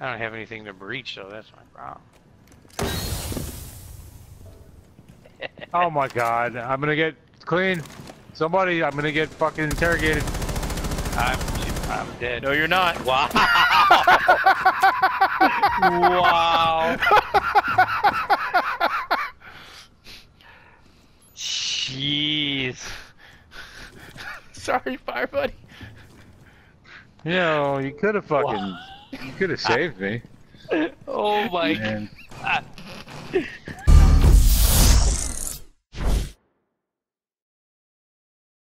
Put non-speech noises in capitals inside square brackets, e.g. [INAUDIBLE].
I don't have anything to breach, so that's my problem. [LAUGHS] Oh my god, I'm gonna get clean. Somebody, I'm gonna get fucking interrogated. I'm I'm dead. No, you're not. Wow. [LAUGHS] wow. Jeez. [LAUGHS] Sorry, fire buddy. You know, you could have fucking, you could have saved me. [LAUGHS] Oh my Man. god.